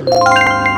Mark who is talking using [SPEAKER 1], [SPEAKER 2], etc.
[SPEAKER 1] Música